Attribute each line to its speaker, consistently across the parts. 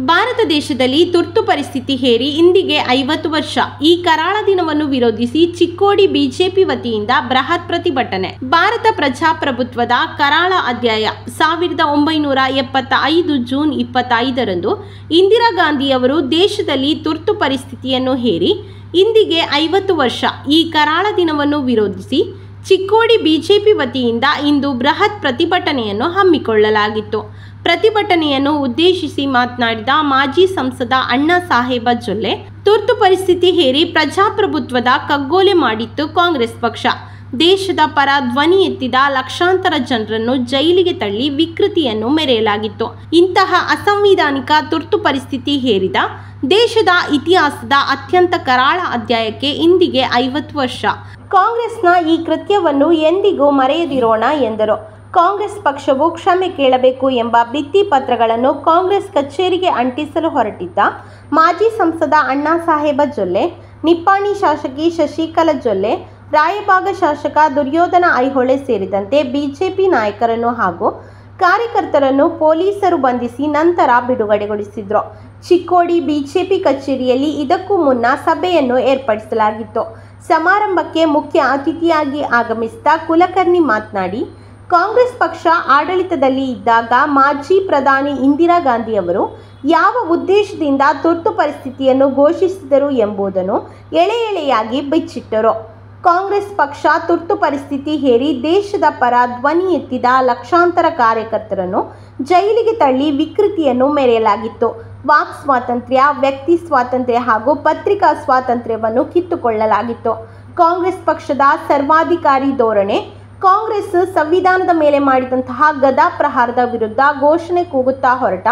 Speaker 1: ಭಾರತ ದೇಶದಲ್ಲಿ ತುರ್ತು ಪರಿಸ್ಥಿತಿ ಹೇರಿ ಇಂದಿಗೆ ಐವತ್ತು ವರ್ಷ. ಈ ಕರಾಳ ದಿನವನ್ನು ವಿರೋಧಿಸಿ ಚಿಕ್ಕೋಡಿ ಬಿಜೆಪಿ ವತಿಯಿಂದ ಬೃಹತ್ ಪ್ರತಿಭಟನೆ. ಭಾರತ ಪ್ರಜಾಪ್ರಭುತ್ವದ ಕರಾಳ ಅಧ್ಯಾಯ. ಸಾವಿರದ ಒಂಬೈನೂರ ಎಪ್ಪತ್ತ ಐದು ಜೂನ್ ಇಪ್ಪತ್ತೈದರಂದು ಇಂದಿರಾ ಗಾಂಧಿಯವರು ದೇಶದಲ್ಲಿ ತುರ್ತು ಪರಿಸ್ಥಿತಿಯನ್ನು ಹೇರಿ ಇಂದಿಗೆ ಐವತ್ತು ವರ್ಷ. ಈ ಕರಾಳ ದಿನವನ್ನು ವಿರೋಧಿಸಿ ಚಿಕ್ಕೋಡಿ ಬಿಜೆಪಿ ವತಿಯಿಂದ ಇಂದು ಬೃಹತ್ ಪ್ರತಿಭಟನೆಯನ್ನು ಹಮ್ಮಿಕೊಳ್ಳಲಾಗಿತ್ತು. ಪ್ರತಿಭಟನೆಯನ್ನು ಉದ್ದೇಶಿಸಿ ಮಾತನಾಡಿದ ಮಾಜಿ ಸಂಸದ ಅಣ್ಣಾ ಸಾಹೇಬ ಜೊಲ್ಲೆ, ತುರ್ತು ಪರಿಸ್ಥಿತಿ ಹೇರಿ ಪ್ರಜಾಪ್ರಭುತ್ವದ ಕಗ್ಗೋಲೆ ಮಾಡಿತ್ತು ಕಾಂಗ್ರೆಸ್ ಪಕ್ಷ. ದೇಶದ ಪರ ಧ್ವನಿ ಎತ್ತಿದ ಲಕ್ಷಾಂತರ ಜನರನ್ನು ಜೈಲಿಗೆ ತಳ್ಳಿ ವಿಕೃತಿಯನ್ನು ಮೆರೆಯಲಾಗಿತ್ತು. ಇಂತಹ ಅಸಂವಿಧಾನಿಕ ತುರ್ತು ಪರಿಸ್ಥಿತಿ ಹೇರಿದ ದೇಶದ ಇತಿಹಾಸದ ಅತ್ಯಂತ ಕರಾಳ ಅಧ್ಯಾಯಕ್ಕೆ ಇಂದಿಗೆ ಐವತ್ತು ವರ್ಷ. ಕಾಂಗ್ರೆಸ್ನ ಈ ಕೃತ್ಯವನ್ನು ಎಂದಿಗೂ ಮರೆಯದಿರೋಣ ಎಂದರು. ಕಾಂಗ್ರೆಸ್ ಪಕ್ಷವು ಕ್ಷಮೆ ಕೇಳಬೇಕು ಎಂಬ ಭಿತ್ತಿ ಪತ್ರಗಳನ್ನು ಕಾಂಗ್ರೆಸ್ ಕಚೇರಿಗೆ ಅಂಟಿಸಲು ಹೊರಟಿದ್ದ ಮಾಜಿ ಸಂಸದ ಅಣ್ಣಾ ಸಾಹೇಬ ಜೊಲ್ಲೆ, ನಿಪ್ಪಾಣಿ ಶಾಸಕಿ ಶಶಿಕಲಾ ಜೊಲ್ಲೆ, ರಾಯಭಾಗ ಶಾಸಕ ದುರ್ಯೋಧನ ಐಹೊಳೆ ಸೇರಿದಂತೆ ಬಿಜೆಪಿ ನಾಯಕರನ್ನು ಹಾಗೂ ಕಾರ್ಯಕರ್ತರನ್ನು ಪೊಲೀಸರು ಬಂಧಿಸಿ ನಂತರ ಬಿಡುಗಡೆಗೊಳಿಸಿದ್ರು. ಚಿಕ್ಕೋಡಿ ಬಿಜೆಪಿ ಕಚೇರಿಯಲ್ಲಿ ಇದಕ್ಕೂ ಮುನ್ನ ಸಭೆಯನ್ನು ಏರ್ಪಡಿಸಲಾಗಿತ್ತು. ಸಮಾರಂಭಕ್ಕೆ ಮುಖ್ಯ ಅತಿಥಿಯಾಗಿ ಆಗಮಿಸಿದ ಕುಲಕರ್ಣಿ ಮಾತನಾಡಿ ಕಾಂಗ್ರೆಸ್ ಪಕ್ಷ ಆಡಳಿತದಲ್ಲಿ ಇದ್ದಾಗ ಮಾಜಿ ಪ್ರಧಾನಿ ಇಂದಿರಾ ಗಾಂಧಿಯವರು ಯಾವ ಉದ್ದೇಶದಿಂದ ತುರ್ತು ಪರಿಸ್ಥಿತಿಯನ್ನು ಘೋಷಿಸಿದರು ಎಂಬುದನ್ನು ಎಳೆ ಎಳೆಯಾಗಿ ಬಿಚ್ಚಿಟ್ಟರು. ಕಾಂಗ್ರೆಸ್ ಪಕ್ಷ ತುರ್ತು ಪರಿಸ್ಥಿತಿ ಹೇರಿ ದೇಶದ ಪರ ಧ್ವನಿ ಎತ್ತಿದ ಲಕ್ಷಾಂತರ ಕಾರ್ಯಕರ್ತರನ್ನು ಜೈಲಿಗೆ ತಳ್ಳಿ ವಿಕೃತಿಯನ್ನು ಮೆರೆಯಲಾಗಿತ್ತು. ವಾಕ್ ಸ್ವಾತಂತ್ರ್ಯ, ವ್ಯಕ್ತಿ ಸ್ವಾತಂತ್ರ್ಯ ಹಾಗೂ ಪತ್ರಿಕಾ ಸ್ವಾತಂತ್ರ್ಯವನ್ನು ಕಿತ್ತುಕೊಳ್ಳಲಾಗಿತ್ತು. ಕಾಂಗ್ರೆಸ್ ಪಕ್ಷದ ಸರ್ವಾಧಿಕಾರಿ ಧೋರಣೆ ಕಾಂಗ್ರೆಸ್ ಸಂವಿಧಾನದ ಮೇಲೆ ಮಾಡಿದಂತಹ ಗದಾ ಪ್ರಹಾರದ ವಿರುದ್ಧ ಘೋಷಣೆ ಕೂಗುತ್ತಾ ಹೊರಟ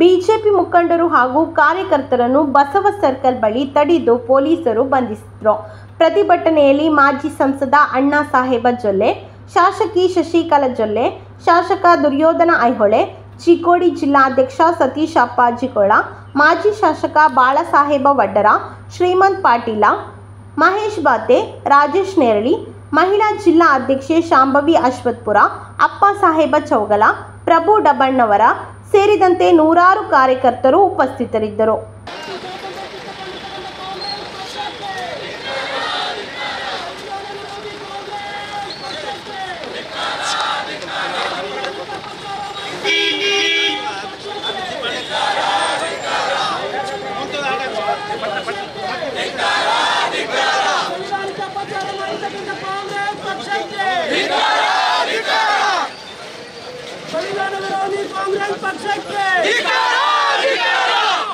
Speaker 1: ಬಿಜೆಪಿ ಮುಖಂಡರು ಹಾಗೂ ಕಾರ್ಯಕರ್ತರನ್ನು ಬಸವ ಸರ್ಕಲ್ ಬಳಿ ತಡೆದು ಪೊಲೀಸರು ಬಂಧಿಸಿದ್ರು. ಪ್ರತಿಭಟನೆಯಲ್ಲಿ ಮಾಜಿ ಸಂಸದ ಅಣ್ಣಾ ಸಾಹೇಬ ಜೊಲ್ಲೆ, ಶಾಸಕಿ ಶಶಿಕಲಾ ಜೊಲ್ಲೆ, ಶಾಸಕ ದುರ್ಯೋಧನ ಐಹೊಳೆ, ಚಿಕ್ಕೋಡಿ ಜಿಲ್ಲಾಧ್ಯಕ್ಷ ಸತೀಶ್ ಅಪ್ಪಾಜಿಗೋಳ ಮಾಜಿ ಶಾಸಕ ಬಾಳಸಾಹೇಬ ವಡ್ಡರ, ಶ್ರೀಮಂತ್ ಪಾಟೀಲ, ಮಹೇಶ್ ಬಾತೆ ರಾಜೇಶ್ ನೇರಳಿ ಮಹಿಳಾ ಜಿಲ್ಲಾ ಅಧ್ಯಕ್ಷೆ ಶಾಂಭವಿ ಅಶ್ವತ್ಪುರ ಅಪ್ಪ ಸಾಹೇಬ ಚೌಗಲ ಪ್ರಭು ಡಬಣ್ಣವರ ಸೇರಿದಂತೆ ನೂರಾರು ಕಾರ್ಯಕರ್ತರು ಉಪಸ್ಥಿತರಿದ್ದರು
Speaker 2: ಸಂವಿಧಾನಿಕ ಅಪಚಾರ ಮಾಡಿರ್ತಕ್ಕಂಥ ಕಾಂಗ್ರೆಸ್ ಪಕ್ಷಕ್ಕೆ ಸಂವಿಧಾನ ವಿರೋಧಿ ಕಾಂಗ್ರೆಸ್ ಪಕ್ಷಕ್ಕೆ!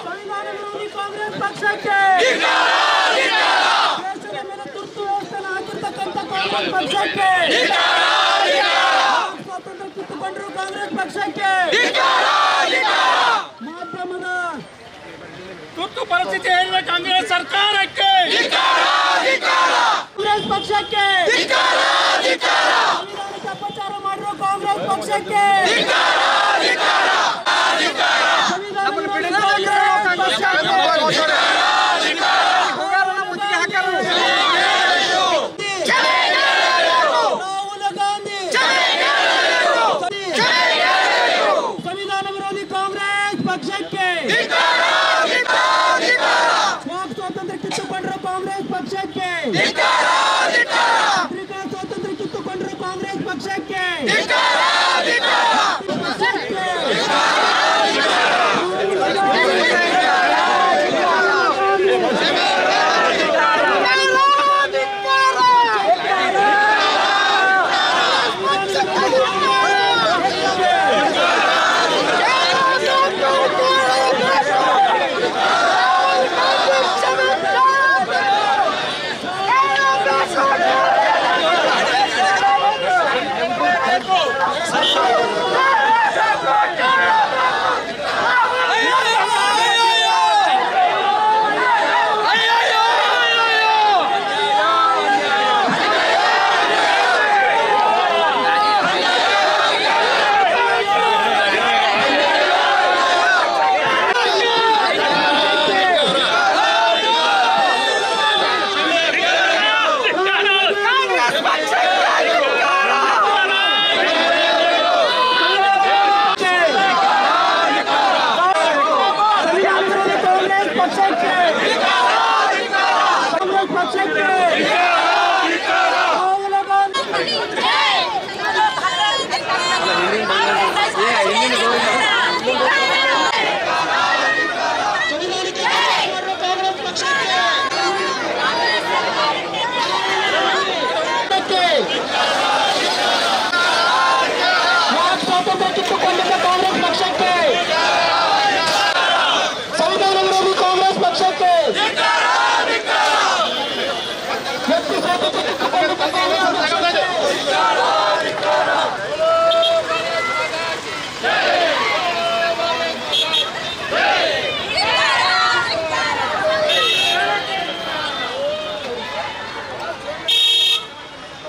Speaker 2: ಸಂವಿಧಾನ ವಿರೋಧಿ ಕಾಂಗ್ರೆಸ್ ಪಕ್ಷಕ್ಕೆ! ದೇಶದ ಮೇಲೆ ತುರ್ತು ಹಾಕಿರ್ತಕ್ಕಂಥ ಕಾಂಗ್ರೆಸ್ ಪಕ್ಷಕ್ಕೆ! ಸ್ವಾತಂತ್ರ್ಯ ಕಿತ್ತುಕೊಂಡರು ಕಾಂಗ್ರೆಸ್ ಪಕ್ಷಕ್ಕೆ! ಮಾಧ್ಯಮದ
Speaker 3: ತುರ್ತು ಪರಿಸ್ಥಿತಿ ಹೇಳಿದ ಕಾಂಗ್ರೆಸ್ ಸರ್ಕಾರಕ್ಕೆ
Speaker 2: ಕಾಂಗ್ರೆಸ್ ಪಕ್ಷಕ್ಕೆ ಸಂವಿಧಾನಕ್ಕೆ ಅಪಚಾರ ಮಾಡಿರೋ ಕಾಂಗ್ರೆಸ್ ಪಕ್ಷಕ್ಕೆ ಸಂವಿಧಾನ ವಿರೋಧಿ ಕಾಂಗ್ರೆಸ್ ಪಕ್ಷಕ್ಕೆ ರಾಹುಲ್ ಗಾಂಧಿ ಸಂವಿಧಾನ ವಿರೋಧಿ ಕಾಂಗ್ರೆಸ್ ಪಕ್ಷಕ್ಕೆ ವಾಕ್ ಸ್ವಾತಂತ್ರ್ಯ ಕಿತ್ತುಕೊಂಡಿರೋ ಕಾಂಗ್ರೆಸ್ ಪಕ್ಷಕ್ಕೆ ಪತ್ರಿಕಾ